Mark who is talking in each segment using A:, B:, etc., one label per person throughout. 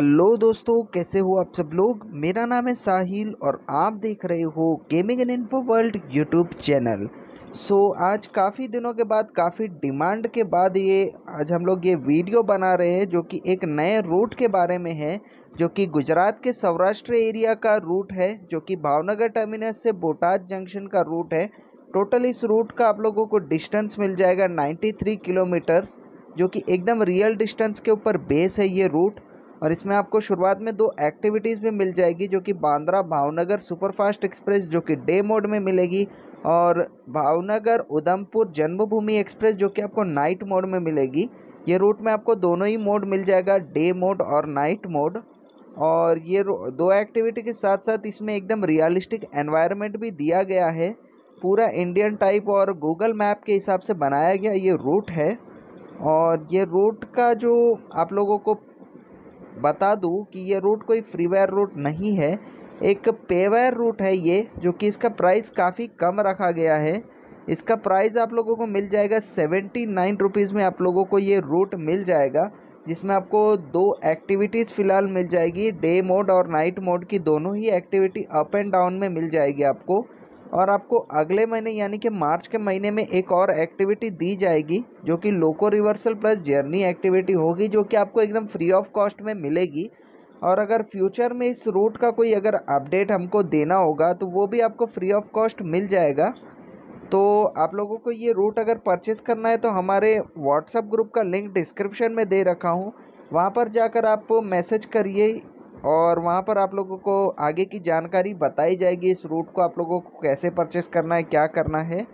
A: दोस्तों, कैसे हो आप सब लोग? मेरा नाम है साहिल और आप देख रहे हो gaming and info world YouTube channel so आज काफ़ी दिनों के बाद, काफ़ी डिमांड के बाद ये, आज हम लोग ये वीडियो बना रहे हैं, जो कि एक नए रूट के बारे में है, जो कि गुजरात के सौराष्ट्र एरिया का रूट है, जो कि भावनगर टर्मिनस से बोटाद जंक्शन का रूट है। टोटल इस रूट का आप लोगों को डिस्टेंस मिल जाएगा 93 किलोमीटर्स जो कि एकदम रियल डिस्टेंस के ऊपर बेस है ये रूट और इसमें आपको शुरुआत में दो एक्टिविटीज़ भी मिल जाएगी, जो कि बांद्रा भावनगर सुपरफास्ट एक्सप्रेस, जो कि डे मोड में मिलेगी, और भावनगर उधमपुर जन्मभूमि एक्सप्रेस, जो कि आपको नाइट मोड में मिलेगी। ये रूट में आपको दोनों ही मोड मिल जाएगा, डे मोड और नाइट मोड। और ये दो एक्टिविटी के साथ साथ इसमें एकदम रियलिस्टिक एनवायरनमेंट भी दिया गया है। पूरा इंडियन टाइप और गूगल मैप के हिसाब से बनाया गया ये रूट है। और ये रूट का जो आप लोगों को बता दूँ कि ये रूट कोई फ्रीवेयर रूट नहीं है, एक पेवेयर रूट है ये, जो कि इसका प्राइस काफ़ी कम रखा गया है। इसका प्राइस आप लोगों को मिल जाएगा सेवेंटी नाइन रुपीज़ में आप लोगों को ये रूट मिल जाएगा, जिसमें आपको दो एक्टिविटीज़ फ़िलहाल मिल जाएगी डे मोड और नाइट मोड की दोनों ही एक्टिविटी अप एंड डाउन में मिल जाएगी आपको। और आपको अगले महीने यानी कि मार्च के महीने में एक और एक्टिविटी दी जाएगी, जो कि loco reversal plus journey activity होगी, जो कि आपको एकदम फ्री ऑफ़ कॉस्ट में मिलेगी। और अगर फ्यूचर में इस रूट का कोई अगर अपडेट हमको देना होगा तो वो भी आपको फ्री ऑफ़ कॉस्ट मिल जाएगा। तो आप लोगों को ये रूट अगर परचेस करना है तो हमारे व्हाट्सअप ग्रुप का लिंक डिस्क्रिप्शन में दे रखा हूँ। वहाँ पर जाकर आप मैसेज करिए और वहाँ पर आप लोगों को आगे की जानकारी बताई जाएगी इस रूट को आप लोगों को कैसे परचेस करना है, क्या करना है।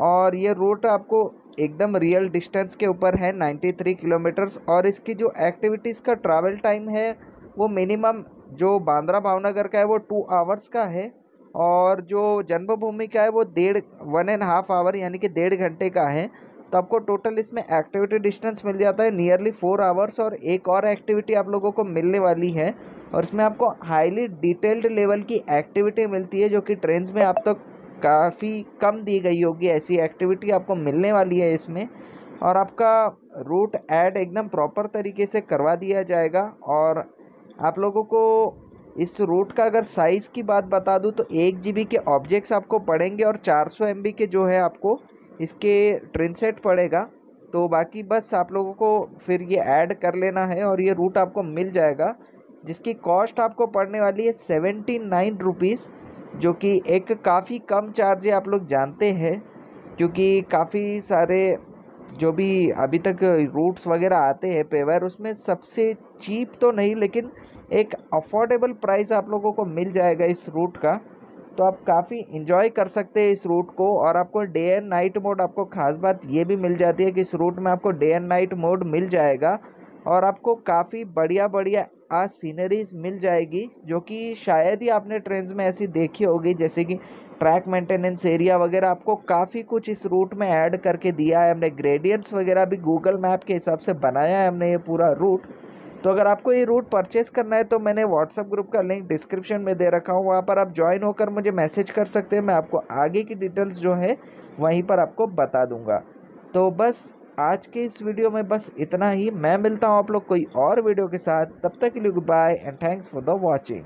A: और ये रूट आपको एकदम रियल डिस्टेंस के ऊपर है 93 किलोमीटर्स और इसकी जो एक्टिविटीज़ का ट्रैवल टाइम है, वो मिनिमम जो बांद्रा भावनगर का है, वो टू आवर्स का है और जो जन्मभूमि का है, वो डेढ़ वन एंड हाफ़ आवर यानी कि डेढ़ घंटे का है। तो आपको टोटल इसमें एक्टिविटी डिस्टेंस मिल जाता है नियरली फोर आवर्स और एक और एक्टिविटी आप लोगों को मिलने वाली है। और इसमें आपको हाईली डिटेल्ड लेवल की एक्टिविटी मिलती है, जो कि ट्रेन में आप तक तो काफ़ी कम दी गई होगी। ऐसी एक्टिविटी आपको मिलने वाली है इसमें। और आपका रूट ऐड एकदम प्रॉपर तरीके से करवा दिया जाएगा। और आप लोगों को इस रूट का अगर साइज़ की बात बता दूँ तो एक जीबी के ऑब्जेक्ट्स आपको पड़ेंगे और चार सौ के जो है आपको इसके ट्रेन सेट पड़ेगा। तो बाकी बस आप लोगों को फिर ये ऐड कर लेना है और ये रूट आपको मिल जाएगा। जिसकी कॉस्ट आपको पड़ने वाली है सेवेंटी नाइन रुपीज़ जो कि एक काफ़ी कम चार्ज है आप लोग जानते हैं, क्योंकि काफ़ी सारे जो भी अभी तक रूट्स वगैरह आते हैं पेवर उसमें सबसे चीप तो नहीं, लेकिन एक अफोर्डेबल प्राइस आप लोगों को मिल जाएगा इस रूट का। तो आप काफ़ी इन्जॉय कर सकते हैं इस रूट को, और आपको डे एंड नाइट मोड आपको ख़ास बात ये भी मिल जाती है कि इस रूट में आपको डे एंड नाइट मोड मिल जाएगा, और आपको काफ़ी बढ़िया बढ़िया आज सीनरीज मिल जाएगी, जो कि शायद ही आपने ट्रेन में ऐसी देखी होगी, जैसे कि ट्रैक मेंटेनेंस एरिया वगैरह आपको काफ़ी कुछ इस रूट में ऐड करके दिया है हमने। ग्रेडियंट्स वगैरह भी गूगल मैप के हिसाब से बनाया है हमने ये पूरा रूट। तो अगर आपको ये रूट परचेस करना है तो मैंने व्हाट्सअप ग्रुप का लिंक डिस्क्रिप्शन में दे रखा हूँ, वहाँ पर आप ज्वाइन होकर मुझे मैसेज कर सकते हैं। मैं आपको आगे की डिटेल्स जो है, वहीं पर आपको बता दूँगा। तो बस आज के इस वीडियो में बस इतना ही। मैं मिलता हूँ आप लोग कोई और वीडियो के साथ। तब तक के लिए good bye and thanks for the watching